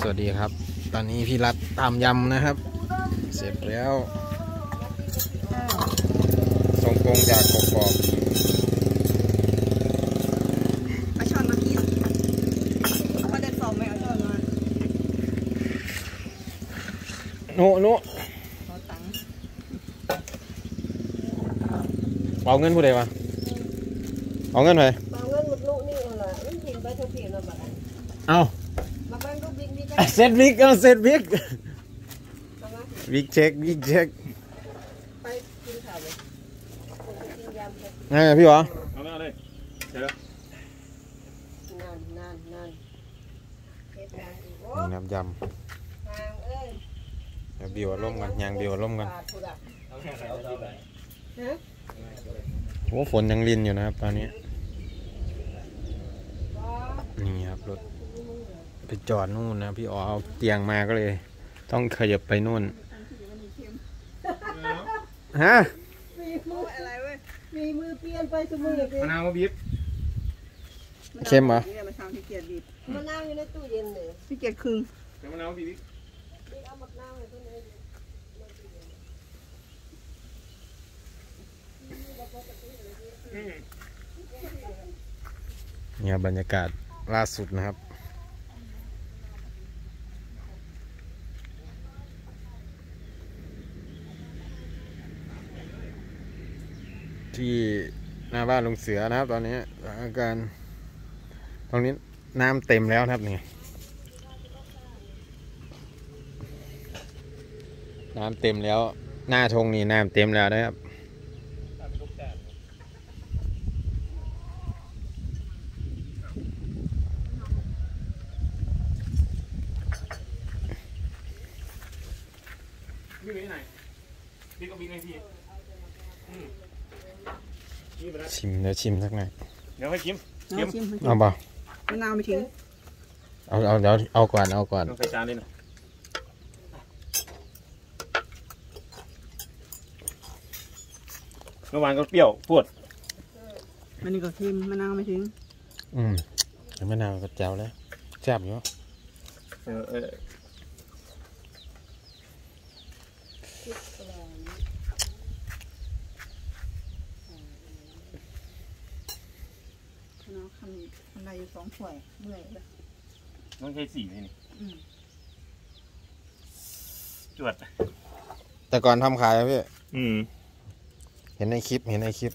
สวัสดีครับ ตอนนี้พี่รัฐตามยำนะครับ เสร็จแล้วส่งตรงจากกกอกเอาช้อนมากินเอามาเด็ดสองไหมเอาช้อนมาโนโนขอตังค์เอาเงินผู้ใดวะเอาเงินไป เซตวิกเอาเซตวิกวิกเช็ควิกเช็คไปกินข้าวเลยกินยำไปไงพี่หวะเอาเลยเอาเลยเดี๋ยวนานนานนานเฮ็ดงานอีกโอ้น้ำยางเอ้ยำเดี๋ยวบิวอารมณ์กันยางบิวอารมณ์กันบาทผู้ละฮะโอ้ฝนยังรินอยู่นะครับตอนนี้ บ่ นี่ครับรถ ไปจอดนู่นนะพี่อ๋อเอาเตียงมาก็เลย ต้องขยับไปนู่นฮะมีมืออะไรเว้ยมีมือเปลี่ยนไปสมือเปลี่ยมะนนาวมาบีบเข้มเหรอนี่มาทำที่เกียรติดิบมะนาวอยู่ในตู้เย็นเลยที่เกียรติครึ่งเดี๋ยวมะนาวมาบีบอีกนี่เอามะนาวให้เพิ่นเลยอืมเนี่ยบรรยากาศล่าสุดนะครับ ที่หน้าบ้านลุงเสือนะครับ ตอนนี้สถานการณ์ตรงนี้น้ำเต็มแล้วนะครับนี่น้ำเต็มแล้ว หน้าทงนี่น้ำเต็มแล้วนะครับบีบไปไหนบีก็บีบในที่อืมบีบไปแล้ว ชิมเดี๋ยวชิมสักหน่อยเดี๋ยวให้ชิมน้ำชิมมันเอาเปล่ามะนาวไม่ทิ้งเอาเอาเดี๋ยวเอาก่อนเอาก่อนต้องใส่จานเลยนะเมื่อวานก็เปรี้ยวปวดมันนี่ก็ชิมมะนาวไม่ทิ้งอืมเดี๋ยวมะนาวกับแจ่วเลยแซ่บอยู่เออเออ มะนาวคันคันใดอยู่ สองถ้วยเมื่อยเลยต้องใช้สีนี่นี่อืมจวด แต่ก่อนทำขายอะพี่ อืมเห็นในคลิป เห็นในคลิป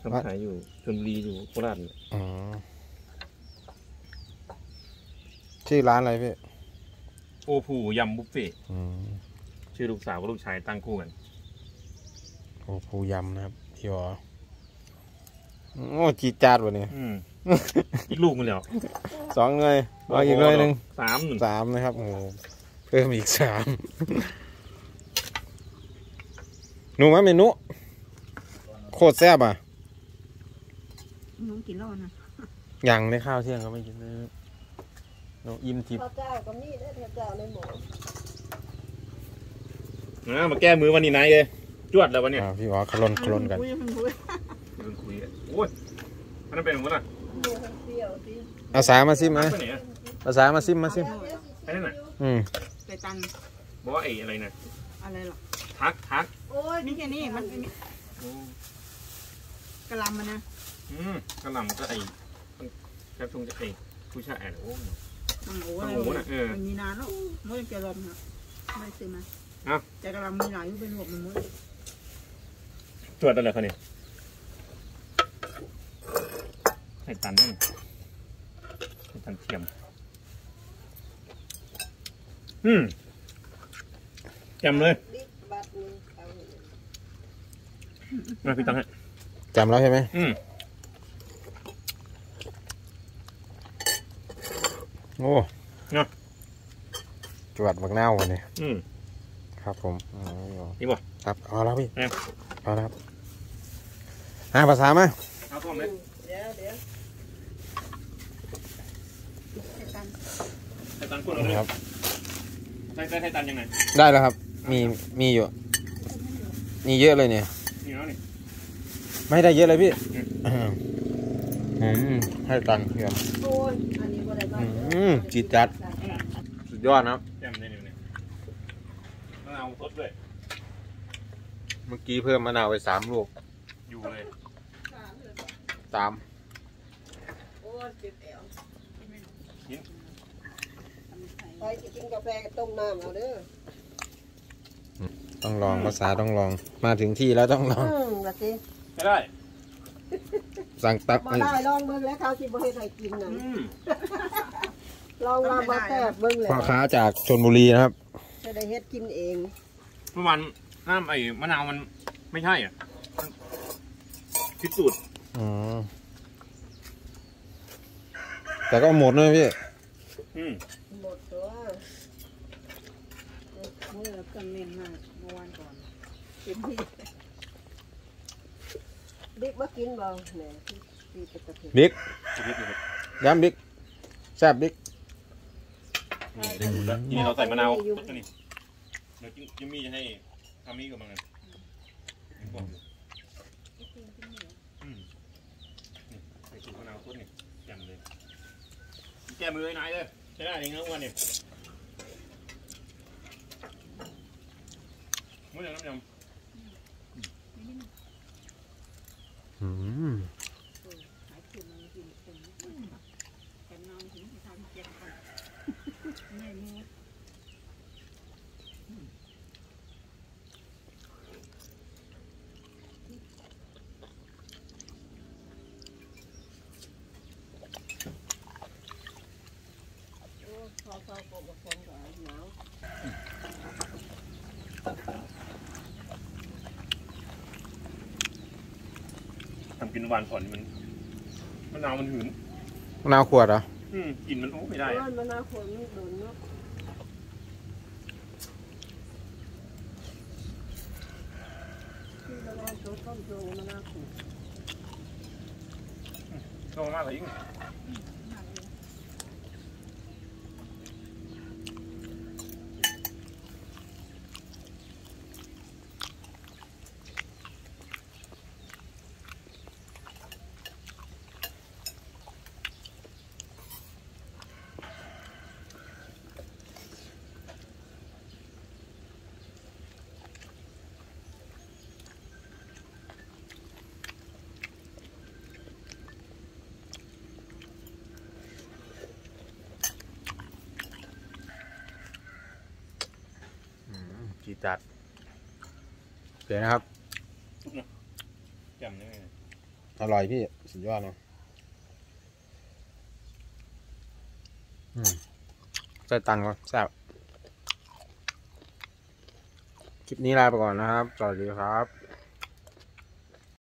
ทำขายอยู่ชลบุรีอยู่โคราชเนี่ยอ๋อชื่อร้านอะไรพี่ โอผูยำบุฟเฟ่ต์อืมชื่อลูกสาวกับลูกชายตั้งคู่กัน โอ้ภูยำนะครับพี่หรอโอ้จีดจาดวะเนี่ย อืม อีกลูกมันแล้วสองเลยเอาอีกเลยหนึ่งสามหนึ่งสามนะครับโอ้โหเพิ่มอีกสามหนูมะเมนูโคตรแซ่บอะน้องกินแล้วนะยังในข้าวเที่ยงก็ไม่กินเลยน้องอิ่มทิพย์ข้าวเจ้าก็มีเด้อข้าวเจ้าในหม้อนะมาแก้มือวันนี้นายเลยจวดแล้ววันเนี้ยอ่าพี่หรอขลนขลนกันคุยคุยเพิ่งคุยกันโอ้ยมันเป็นหมดอะ อาสามาซิมไปนะไหนอะภาษามาซิมมาซิมไปไหนน่ะอืมไปตันบอกว่าไอ้อะไรนะอะไรหรอทักทักโอ้ยมีแค่นี้มันมีโอ้กระลำมันนะอืมกระหล่ำก็ไอ้มันกระทุงจะไอ้ผู้ชายอะโอ้มังโอ้อะไรมังโอ้น่ะเออมันมีนานแล้วไม่ได้เกลอมนะไม่ซื้อมาเอ้าแต่กระลำมีหลายอยู่เป็นหมวกมันหมดจวดอะไรเขาเนี่ยไข่ตันนั่น ไข่ตันเทียม อืมจำเลยบิ๊กบัตรหนึงเอามาพี่ตังให้จำแล้วใช่ไหมอืมโอ้เนาะจวดบักเน่าวันนี้อืมครับผมอ๋อนี่บ่ครับเอาแล้วพี่เอ้าเอาแล้วครับหาภาษามาเอาพร้อมเลยเดี๋ยวเดี๋ยวไข่ ตันไข่ตันกดเอาเลยครับใส่ใส่ไข่ตันยังไงได้แล้วครับ มีมีอยู่ มีเยอะเลยเนี่ย นี่เนาะนี่ ไม่ได้เยอะเลยพี่อืมอืมให้ตันเพื่อนโอ้ยอันนี้บ่ได้บ้านอืมจิตจัดเยอดนะครับ แจ่มเลยนี่เนี่ยมะนาวสดด้วยเมื่อกี้เพิ่มมะนาวไปสามลูกอยู่เลย สามโอ้ยเจ็บแอว กินไปสิกินกาแฟก็ต้มน้ำเอาเด้อต้องลองภาษาต้องลอง มาถึงที่แล้วต้องลองอืมว่าสิไม่ได้ สั่งตักบ่ได้ลองเบิ่งแล้วเขาสิบ่เฮ็ดให้กินน่ะอืมลองมาบ่แซ่บเบิ่งแล้วพ่อค้าจากชนบุรีนะครับจะได้เฮ็ดกินเองเมื่อวานน้ำไอ้มะนาวมันไม่ใช่อะมันพิสูจน์อ๋อ แต่ก็หมดเลยพี่อืมหมดตัวมือเครื่องเน้นมากเมื่อวานก่อนเต็มที่บิ๊กบ่กินบ่แหน่ที่ที่เป็นตะเพ็นบิ๊กชีวิตเลยย้ำบิ๊กแซ่บบิ๊กนี่ได้หมดแล้วนี่เราใส่มะนาวอันนี้เดี๋ยวจิมมี่จะให้ทำนี้กับมันกันนี่บอกอยู่อืมนี่ใส่สูตรมะนาวสดนี่แจ่มเลย แจ่มเลยนายเลยใช้ได้เองนะวันนี้มื้อยังน้ำยำ อืม หายคืนมันกินเต็มแต่นอนถึงทำเจ็บก่อนไม่มือ โอ้พอๆปกบ่คนก็หนาว ทำกินหวานผ่อนมันมะนาวมันหืนมะนาวขวดเหรออืมกลินมันโอ้ไม่ได้เออะอมันน่าควรมันโดนเนาะที่มันน่าสดต้มโจงมันน่าขูดลงมากเลยยิ่ง จีจัดเดี๋ยวนะครับแจ่มเลยอร่อยพี่ สุดยอดนะอืมใส่ตังค์ก็แซ่บคลิปนี้ลาไปก่อนนะครับ สวัสดีครับ